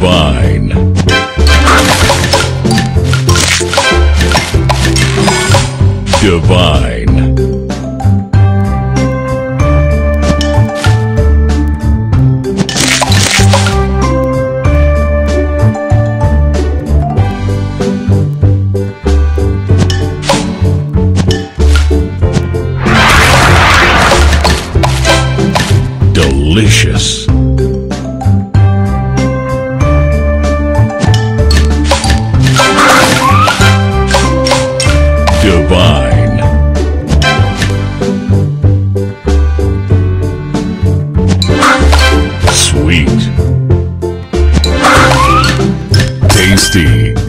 Divine. Divine. Delicious. Sweet. Tasty.